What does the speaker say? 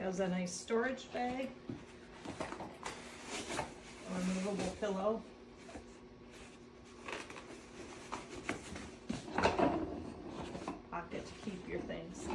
has a nice storage bag. A removable pillow. Pocket to keep your things.